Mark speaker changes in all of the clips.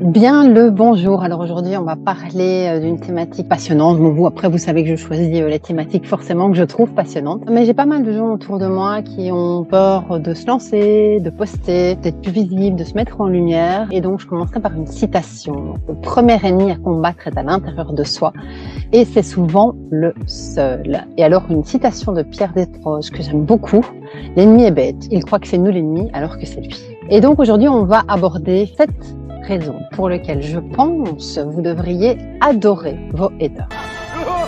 Speaker 1: Bien le bonjour. Alors aujourd'hui, on va parler euh, d'une thématique passionnante. Bon, vous, après, vous savez que je choisis euh, les thématiques forcément que je trouve passionnantes. Mais j'ai pas mal de gens autour de moi qui ont peur de se lancer, de poster, d'être plus visible, de se mettre en lumière. Et donc, je commencerai par une citation. Le premier ennemi à combattre est à l'intérieur de soi. Et c'est souvent le seul. Et alors, une citation de Pierre Desproges que j'aime beaucoup. L'ennemi est bête. Il croit que c'est nous l'ennemi alors que c'est lui. Et donc aujourd'hui, on va aborder cette raison pour laquelle je pense vous devriez adorer vos haters.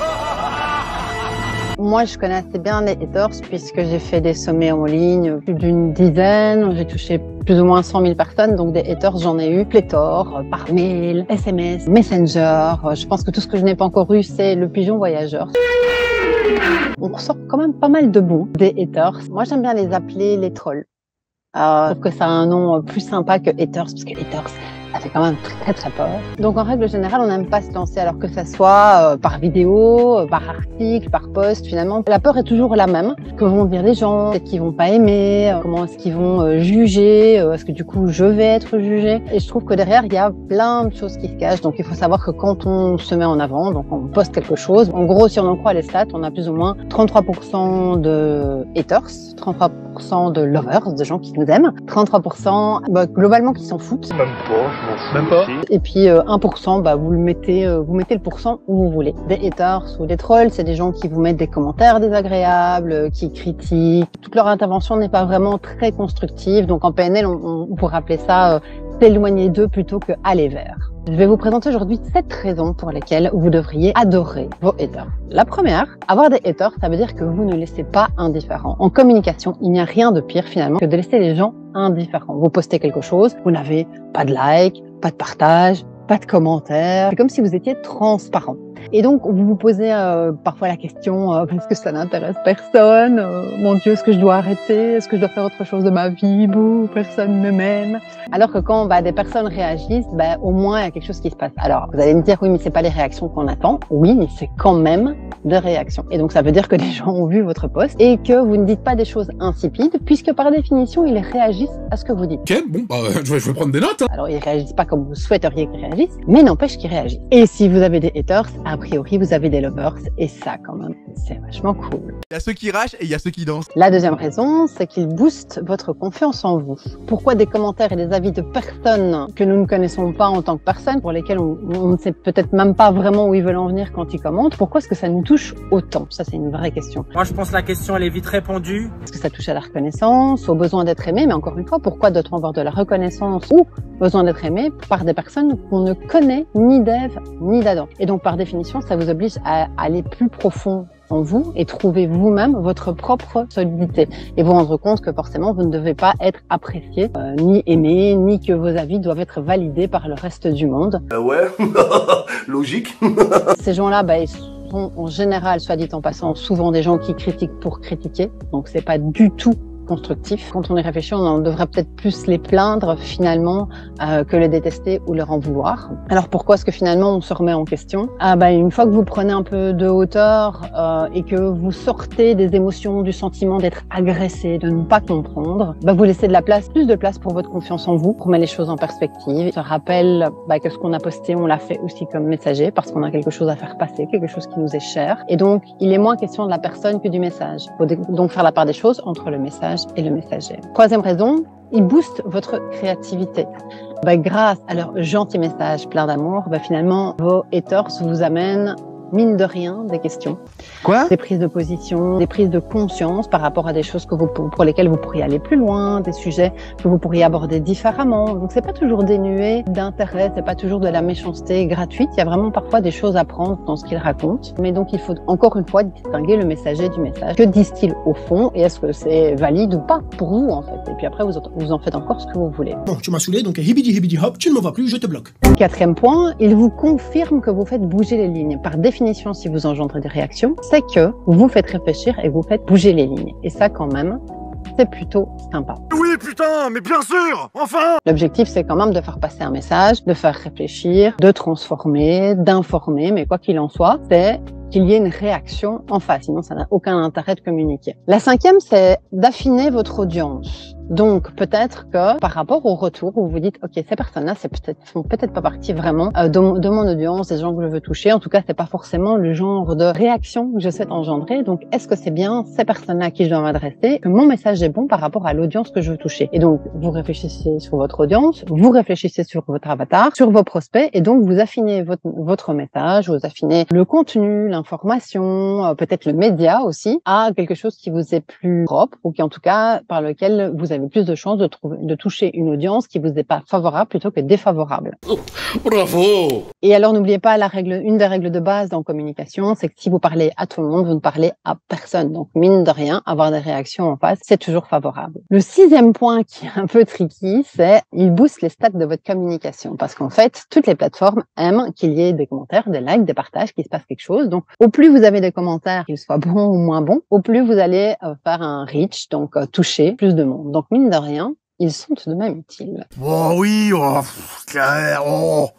Speaker 1: Moi, je connais assez bien les haters puisque j'ai fait des sommets en ligne, plus d'une dizaine. J'ai touché plus ou moins 100 000 personnes, donc des haters, j'en ai eu pléthore, par mail, SMS, Messenger. Je pense que tout ce que je n'ai pas encore eu, c'est le pigeon voyageur. On ressort quand même pas mal de bons des haters. Moi, j'aime bien les appeler les trolls. Euh, je trouve que ça a un nom plus sympa que haters, parce que haters, ça fait quand même très très peur. Donc en règle générale, on n'aime pas se lancer, alors que ça soit euh, par vidéo, euh, par article, par post. Finalement, la peur est toujours la même. Que vont dire les gens? Est-ce qu'ils vont pas aimer? Euh, Comment est-ce qu'ils vont juger? Est-ce que du coup je vais être jugé Et je trouve que derrière il y a plein de choses qui se cachent. Donc il faut savoir que quand on se met en avant, donc on poste quelque chose. En gros, si on en croit les stats, on a plus ou moins 33% de haters, 33% de lovers, de gens qui nous aiment, 33% bah, globalement qui s'en foutent.
Speaker 2: Même pas. Même pas.
Speaker 1: Et puis euh, 1%, bah, vous le mettez, euh, vous mettez le pourcent où vous voulez. Des haters ou des trolls, c'est des gens qui vous mettent des commentaires désagréables, euh, qui critiquent. Toute leur intervention n'est pas vraiment très constructive. Donc en PNL, on, on pourrait appeler ça euh, s'éloigner d'eux plutôt que aller vers. Je vais vous présenter aujourd'hui sept raisons pour lesquelles vous devriez adorer vos haters. La première, avoir des haters, ça veut dire que vous ne laissez pas indifférent. En communication, il n'y a rien de pire finalement que de laisser les gens indifférents. Vous postez quelque chose, vous n'avez pas de like, pas de partage, pas de commentaires. C'est comme si vous étiez transparent. Et donc, vous vous posez euh, parfois la question, euh, est-ce que ça n'intéresse personne? Euh, Mon Dieu, est-ce que je dois arrêter? Est-ce que je dois faire autre chose de ma vie? Bouh, personne ne m'aime. Alors que quand bah, des personnes réagissent, bah, au moins, il y a quelque chose qui se passe. Alors, vous allez me dire, oui, mais c'est pas les réactions qu'on attend. Oui, mais c'est quand même des réactions. Et donc, ça veut dire que des gens ont vu votre post et que vous ne dites pas des choses insipides, puisque par définition, ils réagissent à ce que vous dites.
Speaker 2: Ok, bon, bah, je vais, je vais prendre des notes. Hein.
Speaker 1: Alors, ils réagissent pas comme vous souhaiteriez qu'ils réagissent, mais n'empêche qu'ils réagissent. Et si vous avez des haters, a priori, vous avez des lovers, et ça, quand même, c'est vachement cool.
Speaker 2: Il y a ceux qui rachent et il y a ceux qui dansent.
Speaker 1: La deuxième raison, c'est qu'ils boostent votre confiance en vous. Pourquoi des commentaires et des avis de personnes que nous ne connaissons pas en tant que personnes, pour lesquelles on, on ne sait peut-être même pas vraiment où ils veulent en venir quand ils commentent, pourquoi est-ce que ça nous touche autant? Ça, c'est une vraie question.
Speaker 3: Moi, je pense que la question, elle est vite répondue.
Speaker 1: Est-ce que ça touche à la reconnaissance, au besoin d'être aimé? Mais encore une fois, pourquoi doit-on avoir de la reconnaissance ou besoin d'être aimé par des personnes qu'on ne connaît ni d'Ève ni d'Adam? Et donc, par définition, ça vous oblige à aller plus profond en vous et trouver vous-même votre propre solidité et vous rendre compte que forcément vous ne devez pas être apprécié euh, ni aimé ni que vos avis doivent être validés par le reste du monde.
Speaker 4: Euh ouais, logique.
Speaker 1: Ces gens-là, bah, ils sont en général, soit dit en passant, souvent des gens qui critiquent pour critiquer, donc c'est pas du tout constructif. Quand on y réfléchit, on devrait peut-être plus les plaindre finalement euh, que les détester ou leur en vouloir. Alors pourquoi est-ce que finalement on se remet en question? Ah, bah, Une fois que vous prenez un peu de hauteur euh, et que vous sortez des émotions, du sentiment d'être agressé, de ne pas comprendre, bah, vous laissez de la place, plus de place pour votre confiance en vous, pour mettre les choses en perspective. Ça rappelle bah, que ce qu'on a posté, on l'a fait aussi comme messager parce qu'on a quelque chose à faire passer, quelque chose qui nous est cher. Et donc, il est moins question de la personne que du message. Il faut donc faire la part des choses entre le message et le messager. Troisième raison, ils boostent votre créativité. Bah, grâce à leurs gentils messages pleins d'amour, bah, finalement, vos haters vous amènent mine de rien, des questions.
Speaker 2: Quoi?
Speaker 1: Des prises de position, des prises de conscience par rapport à des choses que vous, pour lesquelles vous pourriez aller plus loin, des sujets que vous pourriez aborder différemment. Donc c'est pas toujours dénué d'intérêt, c'est pas toujours de la méchanceté gratuite. Il y a vraiment parfois des choses à prendre dans ce qu'il raconte. Mais donc il faut encore une fois distinguer le messager du message. Que disent-ils au fond et est-ce que c'est valide ou pas pour vous en fait? Et puis après vous, vous en faites encore ce que vous voulez.
Speaker 5: Bon, tu m'as saoulé, donc hibidi hibidi hop, tu ne me vois plus, je te bloque.
Speaker 1: Quatrième point, il vous confirme que vous faites bouger les lignes. Par définition, si vous engendrez des réactions, c'est que vous faites réfléchir et vous faites bouger les lignes. Et ça, quand même, c'est plutôt sympa.
Speaker 2: Oui, putain, mais bien sûr, enfin
Speaker 1: L'objectif, c'est quand même de faire passer un message, de faire réfléchir, de transformer, d'informer, mais quoi qu'il en soit, c'est qu'il y ait une réaction en face, sinon ça n'a aucun intérêt de communiquer. La cinquième, c'est d'affiner votre audience. Donc peut-être que par rapport au retour, vous vous dites, ok, ces personnes-là, c'est peut-être font peut-être pas partie vraiment euh, de, mon, de, mon audience, des gens que je veux toucher. En tout cas, c'est pas forcément le genre de réaction que je souhaite engendrer. Donc est-ce que c'est bien ces personnes-là à qui je dois m'adresser, que mon message est bon par rapport à l'audience que je veux toucher? Et donc vous réfléchissez sur votre audience, vous réfléchissez sur votre avatar, sur vos prospects, et donc vous affinez votre, votre message, vous affinez le contenu, l'information, euh, peut-être le média aussi, à quelque chose qui vous est plus propre ou qui en tout cas par lequel vous avez plus de chances de, trouver, de toucher une audience qui vous est pas favorable plutôt que défavorable.
Speaker 2: Oh, bravo
Speaker 1: Et alors n'oubliez pas la règle, une des règles de base dans communication, c'est que si vous parlez à tout le monde, vous ne parlez à personne. Donc mine de rien, avoir des réactions en face, c'est toujours favorable. Le sixième point qui est un peu tricky, c'est il booste les stats de votre communication parce qu'en fait, toutes les plateformes aiment qu'il y ait des commentaires, des likes, des partages, qu'il se passe quelque chose. Donc au plus vous avez des commentaires, qu'ils soient bons ou moins bons, au plus vous allez euh, faire un reach, donc euh, toucher plus de monde. Donc mine de rien, ils sont tout de même utiles.
Speaker 2: Oh oui, oh, clair, oh.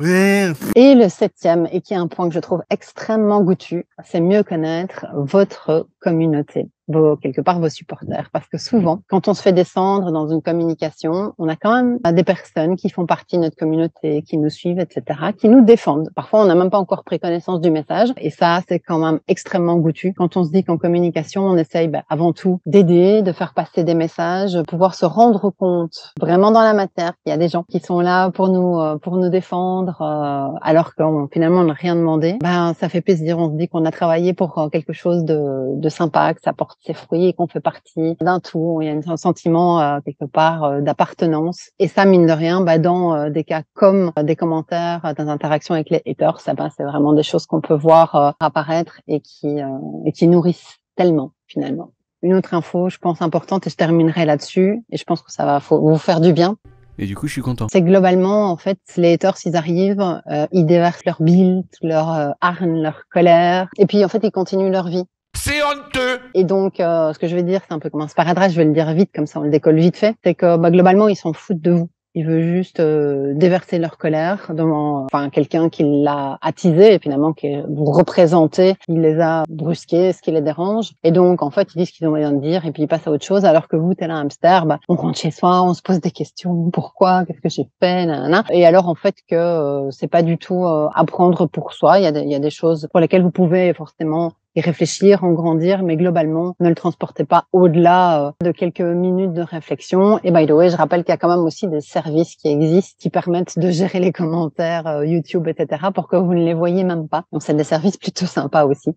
Speaker 2: Oui.
Speaker 1: Et le septième, et qui est un point que je trouve extrêmement goûtu, c'est mieux connaître votre communauté vos, quelque part vos supporters. Parce que souvent, quand on se fait descendre dans une communication, on a quand même des personnes qui font partie de notre communauté, qui nous suivent, etc., qui nous défendent. Parfois, on n'a même pas encore pris connaissance du message. Et ça, c'est quand même extrêmement goûtu. Quand on se dit qu'en communication, on essaye bah, avant tout d'aider, de faire passer des messages, pouvoir se rendre compte vraiment dans la matière qu'il y a des gens qui sont là pour nous, euh, pour nous défendre, euh, alors qu'on finalement n'a rien demandé. Ben, ça fait plaisir. On se dit qu'on a travaillé pour euh, quelque chose de, de sympa, que ça porte ses fruits et qu'on fait partie d'un tout. Il y a un sentiment euh, quelque part euh, d'appartenance. Et ça, mine de rien, bah, dans euh, des cas comme des commentaires, des interactions avec les haters, ça, bah, c'est vraiment des choses qu'on peut voir apparaître et qui, et qui nourrissent tellement finalement. Une autre info, je pense importante, et je terminerai là-dessus, et je pense que ça va vous faire du bien.
Speaker 6: Et du coup, je suis content.
Speaker 1: C'est globalement, en fait, les haters, ils arrivent, euh, ils déversent leur bile, leur euh, harne, leur colère, et puis en fait, ils continuent leur vie.
Speaker 2: C'est honteux
Speaker 1: Et donc, euh, ce que je vais dire, c'est un peu comme un sparadrap, je vais le dire vite, comme ça on le décolle vite fait, c'est que bah, globalement, ils s'en foutent de vous. Ils veulent juste euh, déverser leur colère devant enfin, quelqu'un qui l'a attisé et finalement qui vous représentez, il les a brusqués, ce qui les dérange. Et donc, en fait, ils disent qu'ils ont rien de dire et puis ils passent à autre chose alors que vous, tel un hamster, bah, on rentre chez soi, on se pose des questions. Pourquoi Qu'est-ce que j'ai fait. Et alors, en fait, que euh, c'est pas du tout euh, à pour soi. Il y, il y a des choses pour lesquelles vous pouvez forcément y réfléchir, en grandir, mais globalement, ne le transportez pas au-delà euh, de quelques minutes de réflexion. Et by the way, je rappelle qu'il y a quand même aussi des services qui existent qui permettent de gérer les commentaires euh, YouTube, etc., pour que vous ne les voyez même pas. Donc, c'est des services plutôt sympas aussi.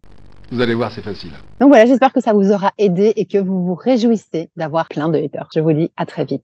Speaker 2: Vous allez voir, c'est facile.
Speaker 1: Donc voilà, j'espère que ça vous aura aidé et que vous vous réjouissez d'avoir plein de haters. Je vous dis à très vite.